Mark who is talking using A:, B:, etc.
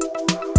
A: you.